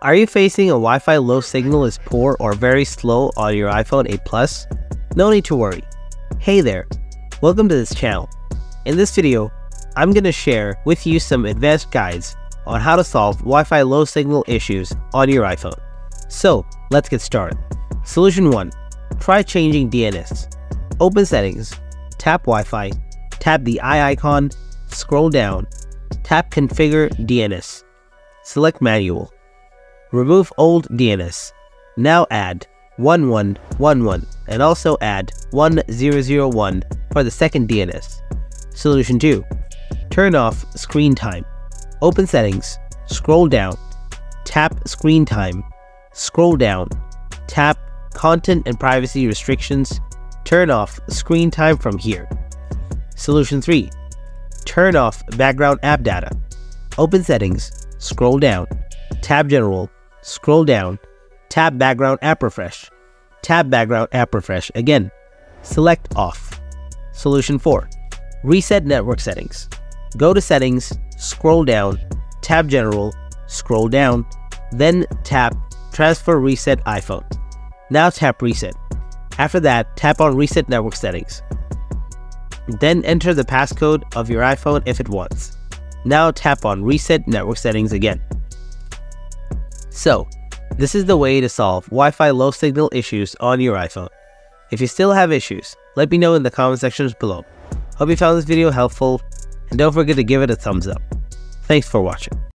Are you facing a Wi-Fi low signal is poor or very slow on your iPhone 8 Plus? No need to worry. Hey there, welcome to this channel. In this video, I'm going to share with you some advanced guides on how to solve Wi-Fi low signal issues on your iPhone. So, let's get started. Solution 1. Try changing DNS. Open settings, tap Wi-Fi, tap the eye icon, scroll down, tap configure DNS. Select manual. Remove old DNS. Now add 1111 and also add 1001 for the second DNS. Solution 2. Turn off screen time. Open settings, scroll down, tap screen time, scroll down, tap content and privacy restrictions, turn off screen time from here. Solution 3. Turn off background app data. Open settings, scroll down, tap general, scroll down, tap background app refresh, tap background app refresh again, select off. Solution 4. Reset network settings. Go to settings, scroll down, tap general, scroll down, then tap transfer reset iPhone. Now tap reset. After that, tap on reset network settings. Then enter the passcode of your iPhone if it wants. Now tap on reset network settings again. So, this is the way to solve Wi-Fi low signal issues on your iPhone. If you still have issues, let me know in the comment sections below. Hope you found this video helpful, and don't forget to give it a thumbs up. Thanks for watching.